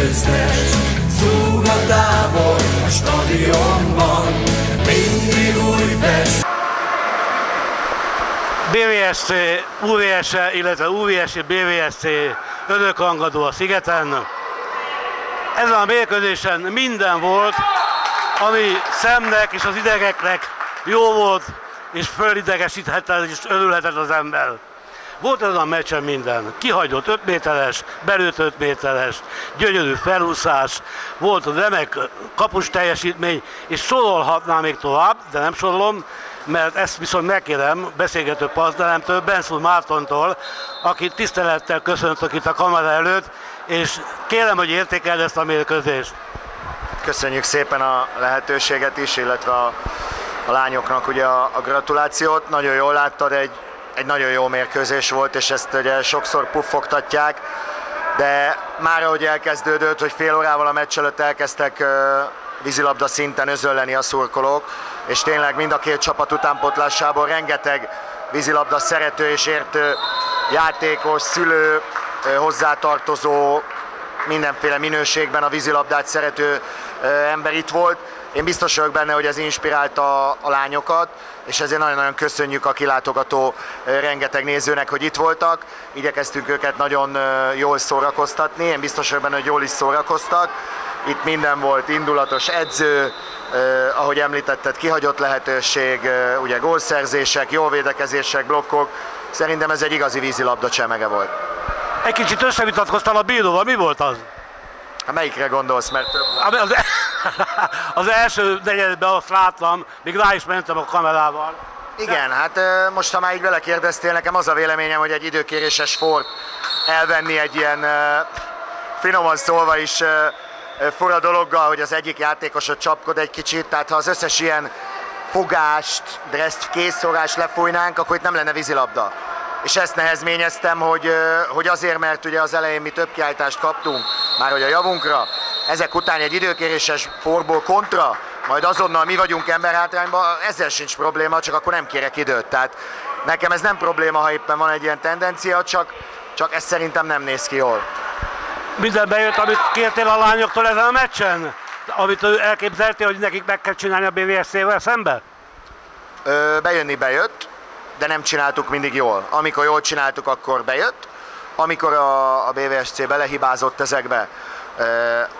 köztes Szúgatából a stadionban Mindig Újpest BVSC, UVS, illetve UVS, BVSC örökhangadó a szigeten. Ezen a mérkőzésen minden volt, ami szemnek és az idegeknek jó volt, és fölidegesíthette és örülhetett az ember. Volt ezen a meccsen minden. Kihagyott 5 méteres, belőtt 5 méteres, gyönyörű felúszás, volt a remek kapus teljesítmény, és sorolhatnám még tovább, de nem sorolom, mert ezt viszont megkérem beszélgető partneremtől, Benszúr Mártontól, akit tisztelettel köszöntök itt a kamera előtt, és kérem, hogy értékeld ezt a mérkőzést. Köszönjük szépen a lehetőséget is, illetve a, a lányoknak ugye a, a gratulációt. Nagyon jól láttad, egy, egy nagyon jó mérkőzés volt, és ezt ugye sokszor puffogtatják, de már ahogy elkezdődött, hogy fél órával a meccs előtt elkezdtek vízilabda szinten özölleni a szurkolók, és tényleg mind a két csapat utánpotlásából rengeteg vízilabda szerető és értő játékos, szülő, hozzátartozó, mindenféle minőségben a vízilabdát szerető ember itt volt. Én biztos vagyok benne, hogy ez inspirálta a lányokat, és ezért nagyon-nagyon köszönjük a kilátogató rengeteg nézőnek, hogy itt voltak. Igyekeztünk őket nagyon jól szórakoztatni, én biztos vagyok benne, hogy jól is szórakoztak. Itt minden volt, indulatos edző, eh, ahogy említetted, kihagyott lehetőség, eh, ugye gólszerzések, jó védekezések, blokkok. Szerintem ez egy igazi vízilabda csemege volt. Egy kicsit összevitatkoztál a bíróval, mi volt az? Hát melyikre gondolsz, mert több... Az, az első negyedben azt láttam, még rá is mentem a kamerával. Igen, hát most ha már így belekérdeztél, nekem az a véleményem, hogy egy időkéréses fort elvenni egy ilyen finoman szólva is fura dologgal, hogy az egyik játékosot csapkod egy kicsit, tehát ha az összes ilyen fogást, dressz készszorást lefújnánk, akkor itt nem lenne vízilabda. És ezt nehezményeztem, hogy, hogy azért, mert ugye az elején mi több kiállítást kaptunk, már hogy a javunkra, ezek után egy időkéréses forból kontra, majd azonnal mi vagyunk emberhátrányban, ezzel sincs probléma, csak akkor nem kérek időt. Tehát nekem ez nem probléma, ha éppen van egy ilyen tendencia, csak, csak ez szerintem nem néz ki jól. Minden bejött, amit kértél a lányoktól ezen a meccsen? Amit elképzeltél, hogy nekik meg kell csinálni a BVSC-vel szembe? Ö, bejönni bejött, de nem csináltuk mindig jól. Amikor jól csináltuk, akkor bejött. Amikor a, a BVSC belehibázott ezekbe,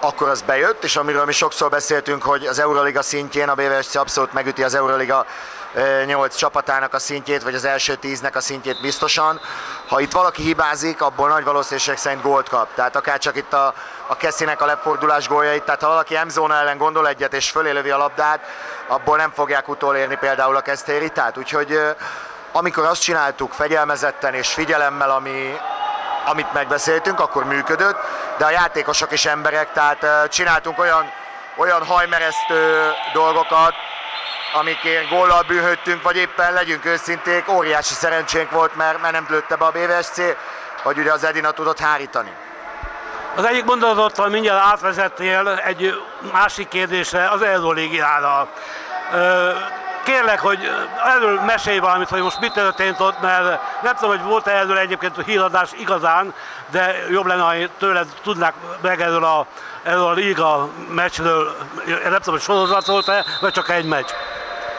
akkor az bejött, és amiről mi sokszor beszéltünk, hogy az Euroliga szintjén a BVSC abszolút megüti az Euroliga 8 csapatának a szintjét, vagy az első 10-nek a szintjét biztosan. Ha itt valaki hibázik, abból nagy valószínűség szerint gólt kap. Tehát akár csak itt a, a Kessinek a lepfordulás góljait, tehát ha valaki M-zóna ellen gondol egyet és fölélövi a labdát, abból nem fogják utolérni például a Kesztéritát. Úgyhogy amikor azt csináltuk fegyelmezetten és figyelemmel, ami, amit megbeszéltünk, akkor működött, de a játékosok is emberek, tehát csináltunk olyan, olyan hajmeresztő dolgokat, amikért góllal bűnhöttünk, vagy éppen legyünk őszinték, óriási szerencsénk volt, mert, mert nem lőtte be a BVSC, vagy ugye az Edina tudott hárítani. Az egyik mondatottal mindjárt átvezettél egy másik kérdésre, az Euroligiára. Kérlek, hogy erről mesélj valamit, hogy most mi történt ott, mert nem tudom, hogy volt-e erről egyébként a híradás igazán, de jobb lenne, ha tőled tudnák meg erről a, erről a liga meccsről, nem tudom, hogy sorozat volt-e, vagy csak egy meccs.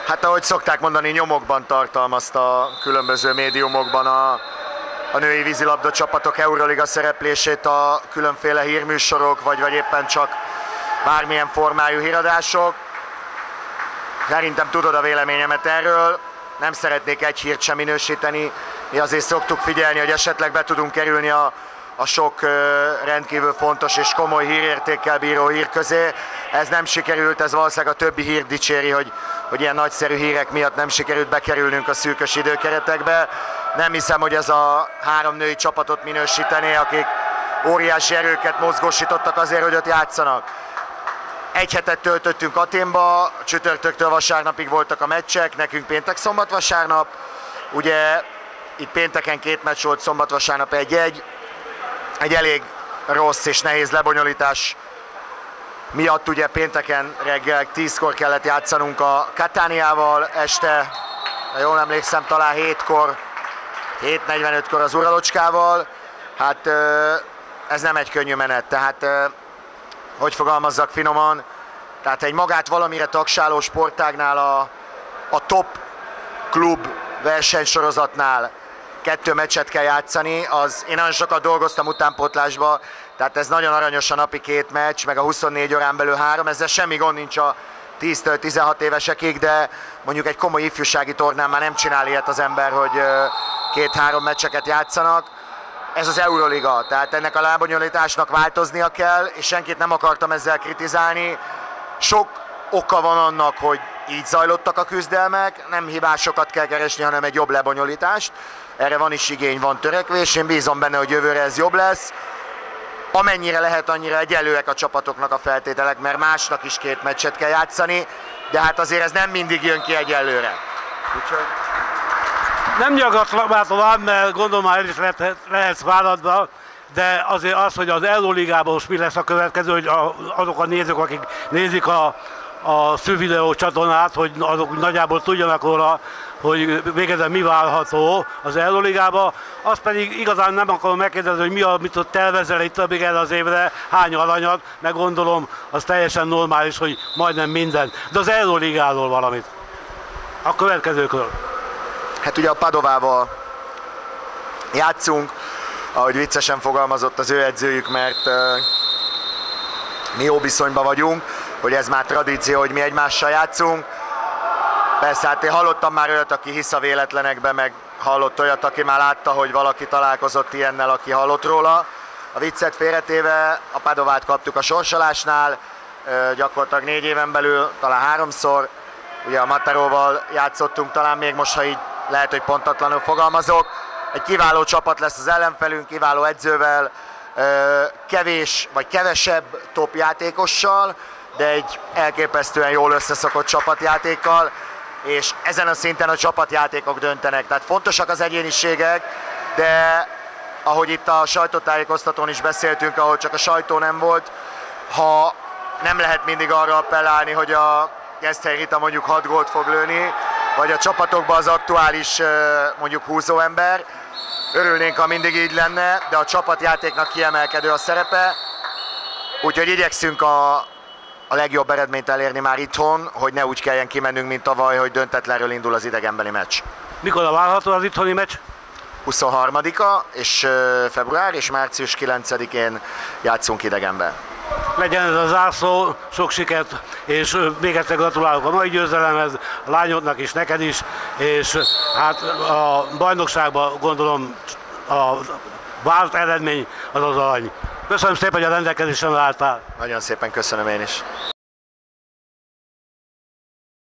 Hát ahogy szokták mondani, nyomokban tartalmazta különböző médiumokban a, a női vízilabda csapatok Euroliga szereplését a különféle hírműsorok, vagy, vagy éppen csak bármilyen formájú híradások. Szerintem tudod a véleményemet erről, nem szeretnék egy hírt sem minősíteni, mi azért szoktuk figyelni, hogy esetleg be tudunk kerülni a, a sok rendkívül fontos és komoly hírértékkel bíró hír közé. Ez nem sikerült, ez valószínűleg a többi hír dicséri, hogy, hogy ilyen nagyszerű hírek miatt nem sikerült bekerülnünk a szűkös időkeretekbe. Nem hiszem, hogy ez a három női csapatot minősítené, akik óriási erőket mozgósítottak azért, hogy ott játszanak. Egy hetet töltöttünk Aténba, csütörtöktől vasárnapig voltak a meccsek, nekünk péntek, szombat, vasárnap. Ugye itt pénteken két meccs volt, szombat, vasárnap egy-egy. Egy elég rossz és nehéz lebonyolítás miatt ugye pénteken reggel 10-kor kellett játszanunk a Katániával, este, ha jól emlékszem, talán 7-kor, 7.45-kor az Uralocskával. Hát ez nem egy könnyű menet, tehát hogy fogalmazzak finoman, tehát egy magát valamire tagsáló sportágnál a, a top klub versenysorozatnál kettő meccset kell játszani, az én nagyon sokat dolgoztam utánpótlásba, tehát ez nagyon aranyos a napi két meccs, meg a 24 órán belül három, ezzel semmi gond nincs a 10-től 16 évesekig, de mondjuk egy komoly ifjúsági tornán már nem csinál ilyet az ember, hogy két-három meccseket játszanak. Ez az Euroliga, tehát ennek a lábonyolításnak változnia kell, és senkit nem akartam ezzel kritizálni. Sok oka van annak, hogy így zajlottak a küzdelmek, nem hibásokat kell keresni, hanem egy jobb lebonyolítást. Erre van is igény, van törekvés, én bízom benne, hogy jövőre ez jobb lesz. Amennyire lehet, annyira egyelőek a csapatoknak a feltételek, mert másnak is két meccset kell játszani, de hát azért ez nem mindig jön ki egyelőre. Úgyhogy... Nem nyagatlak tovább, mert gondolom már el is lehet, lehetsz váladva, de azért az, hogy az Euroligában most mi lesz a következő, hogy azok a nézők, akik nézik a, a szűvideó csatornát, hogy azok nagyjából tudjanak róla, hogy végezen mi válható az Euroligába. Azt pedig igazán nem akarom megkérdezni, hogy mi a, mit ott tervezel itt még el az évre, hány alanyat, meg gondolom, az teljesen normális, hogy majdnem minden. De az Euroligáról valamit. A következőkről. Hát ugye a Padovával játszunk, ahogy viccesen fogalmazott az ő edzőjük, mert mi jó viszonyban vagyunk, hogy ez már tradíció, hogy mi egymással játszunk. Persze, hát én hallottam már olyat, aki hisz a véletlenekbe, meg hallott olyat, aki már látta, hogy valaki találkozott ilyennel, aki hallott róla. A viccet félretéve a Padovát kaptuk a sorsolásnál, gyakorlatilag négy éven belül, talán háromszor. Ugye a Materóval játszottunk talán még most, ha így lehet, hogy pontatlanul fogalmazok. Egy kiváló csapat lesz az ellenfelünk, kiváló edzővel, kevés vagy kevesebb top játékossal, de egy elképesztően jól összeszokott csapatjátékkal, és ezen a szinten a csapatjátékok döntenek. Tehát fontosak az egyéniségek, de ahogy itt a sajtótájékoztatón is beszéltünk, ahol csak a sajtó nem volt, ha nem lehet mindig arra appellálni, hogy a Geszter Rita mondjuk 6 gólt fog lőni, vagy a csapatokban az aktuális mondjuk húzó ember. Örülnénk, ha mindig így lenne, de a csapatjátéknak kiemelkedő a szerepe. Úgyhogy igyekszünk a, a legjobb eredményt elérni már itthon, hogy ne úgy kelljen kimennünk, mint tavaly, hogy döntetlenről indul az idegenbeli meccs. Mikor a várható az itthoni meccs? 23-a és február és március 9-én játszunk idegenben legyen ez a zászló, sok sikert, és még egyszer gratulálok a mai győzelemhez, a lányodnak is, neked is, és hát a bajnokságban gondolom a vált eredmény az az arany. Köszönöm szépen, hogy a rendelkezésre álltál. Nagyon szépen köszönöm én is.